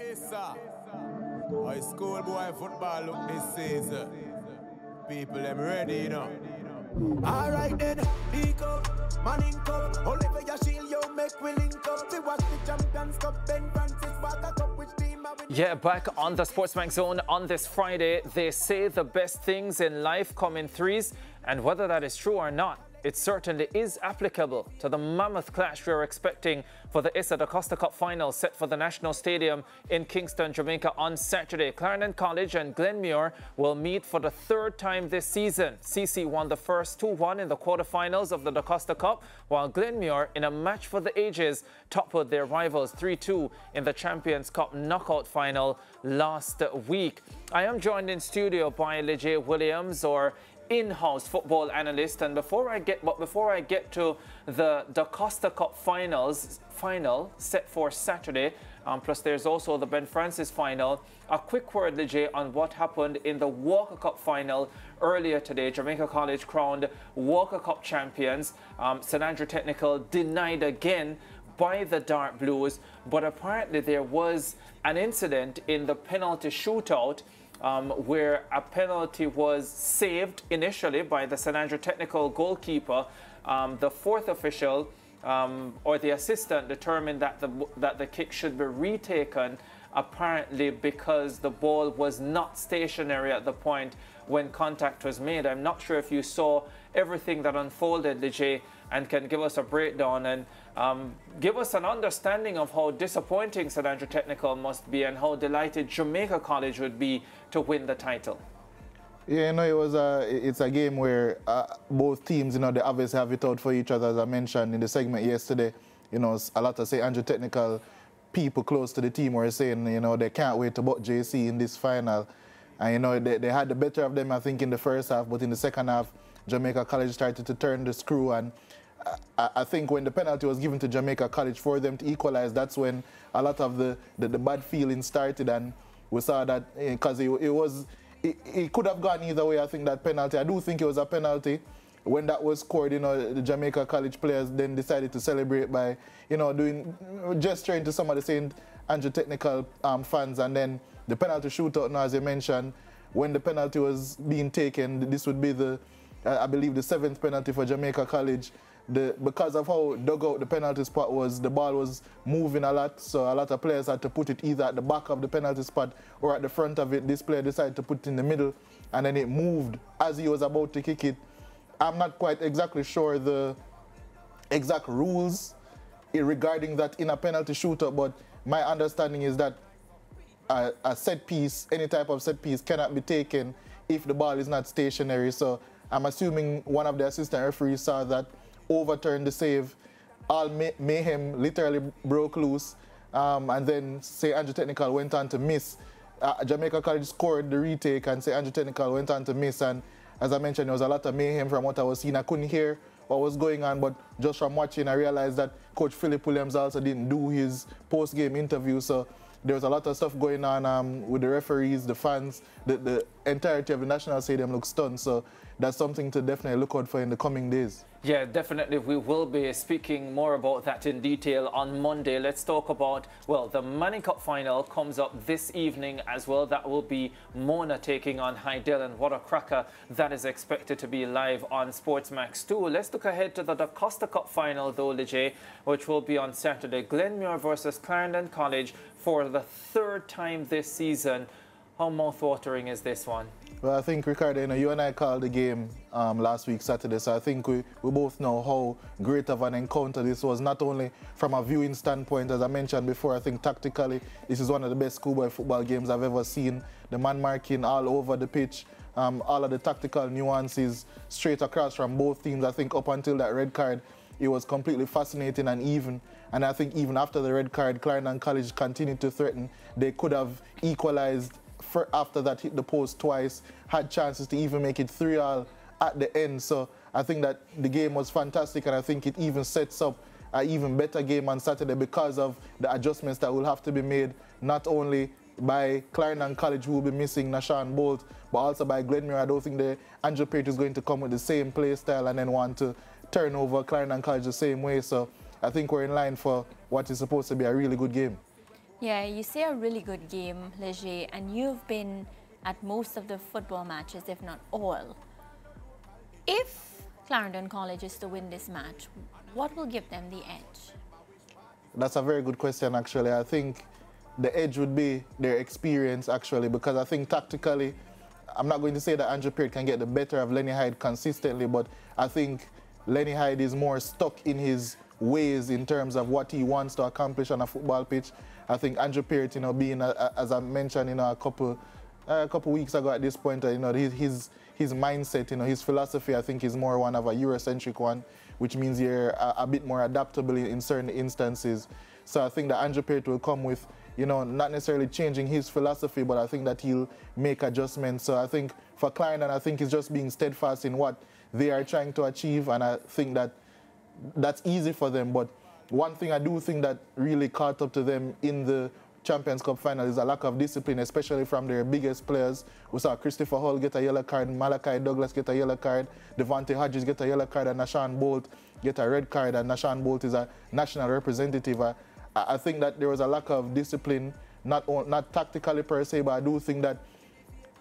Issa. High school boy football look this season. People ready, you know. Alright then, up, cup. Your shield, you make watch the Champions Cup, Ben Francis Walker Cup, which team are we? Yeah, back on the SportsMax Zone on this Friday. They say the best things in life come in threes, and whether that is true or not, it certainly is applicable to the mammoth clash we're expecting for the Issa Da Costa Cup final set for the National Stadium in Kingston, Jamaica on Saturday. Clarendon College and Glenmuir will meet for the third time this season. CC won the first 2-1 in the quarterfinals of the Da Costa Cup, while Glenmuir, in a match for the ages, toppled their rivals 3-2 in the Champions Cup knockout final last week. I am joined in studio by Leje Williams, or in-house football analyst. And before I get, but before I get to the Da Costa Cup finals, final set for Saturday, um, plus there's also the Ben Francis final. A quick word, Leje, on what happened in the Walker Cup final earlier today. Jamaica College crowned Walker Cup champions. Um, St Andrew Technical denied again by the Dark Blues, but apparently there was an incident in the penalty shootout um, where a penalty was saved initially by the St Andrew technical goalkeeper. Um, the fourth official um, or the assistant determined that the, that the kick should be retaken apparently because the ball was not stationary at the point when contact was made. I'm not sure if you saw everything that unfolded, Leje, and can give us a breakdown and um, give us an understanding of how disappointing St Andrew Technical must be and how delighted Jamaica College would be to win the title. Yeah, you know, it was a, it's a game where uh, both teams, you know, they obviously have it out for each other, as I mentioned in the segment yesterday. You know, a lot of St. Andrew Technical people close to the team were saying, you know, they can't wait to butt JC in this final. And, you know, they, they had the better of them, I think, in the first half, but in the second half, Jamaica College started to turn the screw and I, I, think when the penalty was given to Jamaica College for them to equalize, that's when a lot of the, the, the bad feeling started. And we saw that because eh, it, it, was, it, it, could have gone either way, I think, that penalty. I do think it was a penalty. When that was scored, you know, the Jamaica College players then decided to celebrate by, you know, doing, gesturing to some of the St. Andrew technical um, fans. And then the penalty shootout, now, as you mentioned, when the penalty was being taken, this would be the, I believe, the seventh penalty for Jamaica College the because of how dug out the penalty spot was, the ball was moving a lot, so a lot of players had to put it either at the back of the penalty spot or at the front of it. This player decided to put it in the middle, and then it moved as he was about to kick it. I'm not quite exactly sure the exact rules regarding that in a penalty shooter, but my understanding is that a, a set piece, any type of set piece, cannot be taken if the ball is not stationary. So I'm assuming one of the assistant referees saw that overturned the save. All may mayhem literally broke loose. Um, and then St. Andrew Technical went on to miss. Uh, Jamaica College scored the retake and St. Andrew Technical went on to miss. And as I mentioned, there was a lot of mayhem from what I was seeing. I couldn't hear what was going on, but just from watching, I realized that Coach Philip Williams also didn't do his post-game interview. So there was a lot of stuff going on um, with the referees, the fans, the, the entirety of the National Stadium looked stunned. So that's something to definitely look out for in the coming days. Yeah, definitely. We will be speaking more about that in detail on Monday. Let's talk about, well, the Manning Cup final comes up this evening as well. That will be Mona taking on Heidel, and what a cracker that is expected to be live on Sportsmax 2. Let's look ahead to the Costa Cup final, though, Leje, which will be on Saturday. Glenmuir versus Clarendon College for the third time this season. How mouth-watering is this one? Well, I think, Ricardo, you, know, you and I called the game um, last week, Saturday, so I think we, we both know how great of an encounter this was, not only from a viewing standpoint, as I mentioned before, I think tactically, this is one of the best schoolboy football games I've ever seen. The man marking all over the pitch, um, all of the tactical nuances straight across from both teams. I think up until that red card, it was completely fascinating and even. And I think even after the red card, Clarendon College continued to threaten. They could have equalized after that hit the post twice, had chances to even make it 3 all at the end. So I think that the game was fantastic, and I think it even sets up an even better game on Saturday because of the adjustments that will have to be made, not only by Clarendon College, who will be missing Nashawn Bolt, but also by Glenmuir. I don't think the Andrew Peart is going to come with the same play style and then want to turn over Clarendon College the same way. So I think we're in line for what is supposed to be a really good game. Yeah, you see a really good game, Leger, and you've been at most of the football matches, if not all. If Clarendon College is to win this match, what will give them the edge? That's a very good question, actually. I think the edge would be their experience, actually, because I think tactically, I'm not going to say that Andrew Peart can get the better of Lenny Hyde consistently, but I think Lenny Hyde is more stuck in his ways in terms of what he wants to accomplish on a football pitch. I think Andrew Peart, you know, being, a, a, as I mentioned, you know, a couple uh, a couple weeks ago at this point, uh, you know, his, his, his mindset, you know, his philosophy, I think is more one of a Eurocentric one, which means you're a, a bit more adaptable in certain instances. So I think that Andrew Peart will come with, you know, not necessarily changing his philosophy, but I think that he'll make adjustments. So I think for Klein, and I think he's just being steadfast in what they are trying to achieve, and I think that that's easy for them. But one thing I do think that really caught up to them in the Champions Cup final is a lack of discipline, especially from their biggest players. We saw Christopher Hull get a yellow card, Malachi Douglas get a yellow card, Devante Hodges get a yellow card, and Nashawn Bolt get a red card, and Nashawn Bolt is a national representative. I, I think that there was a lack of discipline, not, not tactically per se, but I do think that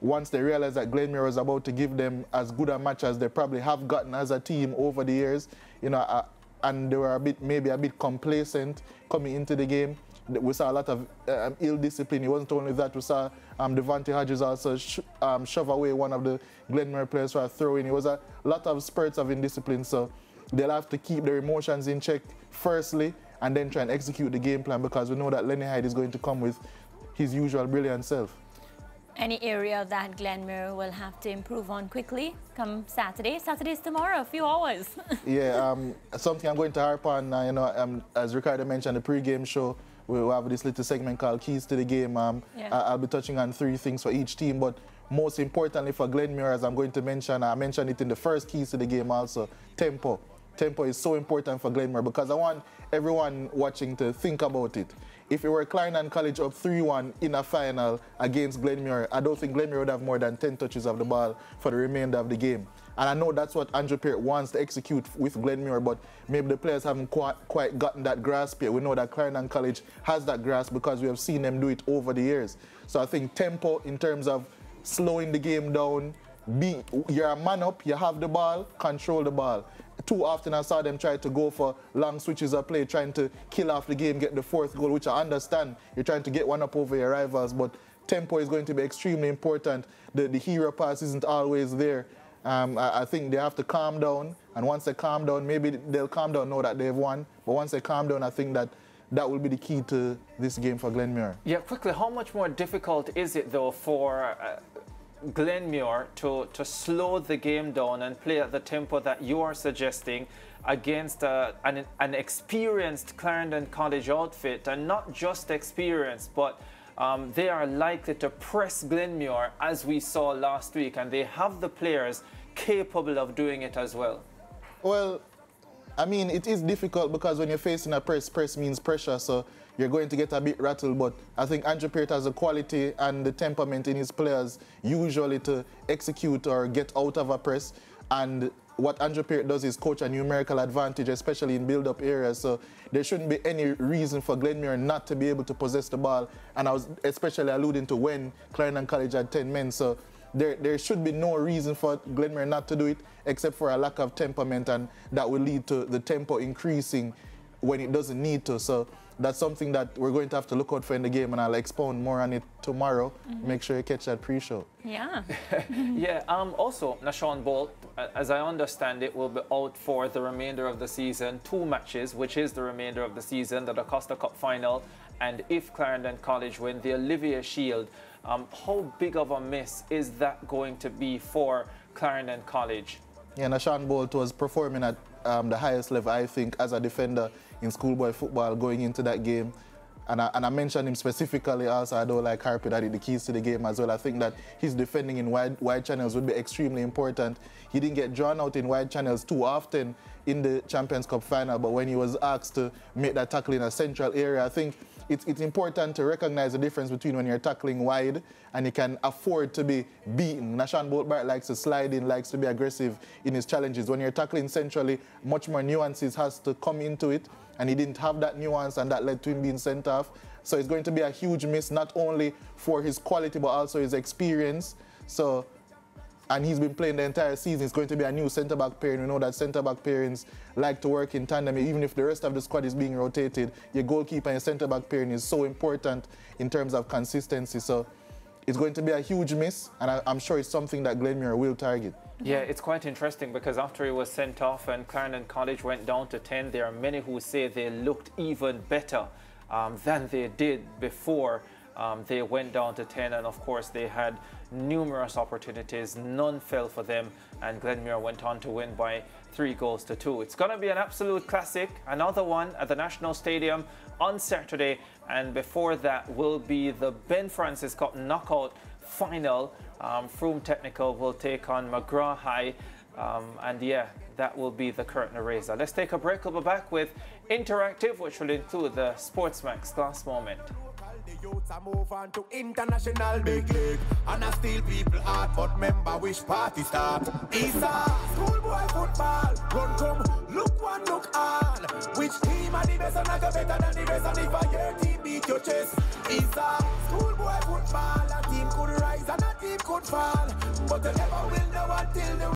once they realized that Glenmuir was about to give them as good a match as they probably have gotten as a team over the years, you know, uh, and they were a bit maybe a bit complacent coming into the game we saw a lot of um, ill discipline. It wasn't only that, we saw um, Devontae Hodges also sh um, shove away one of the Glenmuir players for a throw in. It was a lot of spurts of indiscipline. So they'll have to keep their emotions in check firstly and then try and execute the game plan because we know that Lenny Hyde is going to come with his usual brilliant self. Any area that Glenmuir will have to improve on quickly come Saturday? Saturday's tomorrow, a few hours. yeah, um, something I'm going to harp on, uh, you know, um, as Ricardo mentioned, the pre-game show, we have this little segment called Keys to the Game. Um, yeah. I'll be touching on three things for each team, but most importantly for Glenmuir, as I'm going to mention, I mentioned it in the first Keys to the Game also, tempo. Tempo is so important for Glenmuir because I want everyone watching to think about it. If it were Clarendon College up 3-1 in a final against Glenmuir, I don't think Glenmuir would have more than 10 touches of the ball for the remainder of the game. And I know that's what Andrew Peart wants to execute with Glenmuir, but maybe the players haven't quite, quite gotten that grasp yet. We know that Clarendon College has that grasp because we have seen them do it over the years. So I think tempo in terms of slowing the game down, be, you're a man up, you have the ball, control the ball. Too often I saw them try to go for long switches of play, trying to kill off the game, get the fourth goal, which I understand. You're trying to get one up over your rivals, but tempo is going to be extremely important. The, the hero pass isn't always there. Um, I, I, think they have to calm down, and once they calm down, maybe they'll calm down, know that they've won. But once they calm down, I think that that will be the key to this game for Glenmuir. Yeah, quickly, how much more difficult is it though for uh, Glenmuir to, to slow the game down and play at the tempo that you are suggesting against uh, an, an experienced Clarendon College outfit, and not just experienced, but um, they are likely to press Glenmuir as we saw last week, and they have the players capable of doing it as well. Well, I mean, it is difficult because when you're facing a press, press means pressure, so you're going to get a bit rattled. But I think Andrew Peart has the quality and the temperament in his players usually to execute or get out of a press. And what Andrew Peart does is coach a numerical advantage, especially in build-up areas. So there shouldn't be any reason for Glenmuir not to be able to possess the ball. And I was especially alluding to when Clarendon College had 10 men. So there, there should be no reason for Glenmuir not to do it, except for a lack of temperament, and that will lead to the tempo increasing when it doesn't need to. So that's something that we're going to have to look out for in the game, and I'll expound more on it tomorrow. Mm -hmm. Make sure you catch that pre-show. Yeah. yeah. Um, also, Nashawn Bolt, as I understand it, will be out for the remainder of the season. Two matches, which is the remainder of the season, the Costa Cup final, and if Clarendon College win the Olivier Shield. Um, how big of a miss is that going to be for Clarendon College? Yeah, Nashawn Bolt was performing at um, the highest level, I think, as a defender in schoolboy football going into that game. And I, and I, mentioned him specifically also, I don't like harping at the keys to the game as well. I think that his defending in wide, wide channels would be extremely important. He didn't get drawn out in wide channels too often in the Champions Cup final, but when he was asked to make that tackle in a central area, I think it's, it's important to recognize the difference between when you're tackling wide and you can afford to be beaten. Nashawn Boltbart likes to slide in, likes to be aggressive in his challenges. When you're tackling centrally, much more nuances has to come into it, and he didn't have that nuance, and that led to him being sent off. So it's going to be a huge miss, not only for his quality, but also his experience. So, and he's been playing the entire season. It's going to be a new centre back pairing. We know that centre back pairings like to work in tandem. Even if the rest of the squad is being rotated, your goalkeeper and centre back pairing is so important in terms of consistency. So it's going to be a huge miss, and I, am sure it's something that Glenmuir will target. Yeah, it's quite interesting because after he was sent off and Clarendon College went down to 10, there are many who say they looked even better um, than they did before um, they went down to 10 and of course they had numerous opportunities none fell for them and Glenmuir went on to win by three goals to two it's going to be an absolute classic another one at the National Stadium on Saturday and before that will be the Ben Francis Cup knockout final um, Frome Technical will take on McGrath High um, and yeah, that will be the curtain eraser. Let's take a break. We'll be back with Interactive, which will include the Sportsmax Glass Moment. Youths are move on to international big league. And I steal people heart But member which party start. Issa, schoolboy football Run come, look one, look all. Which team are the best and I go better than the rest? And if I your team beat your chest Issa, schoolboy football. A team could rise and a team could fall. But you never will know until the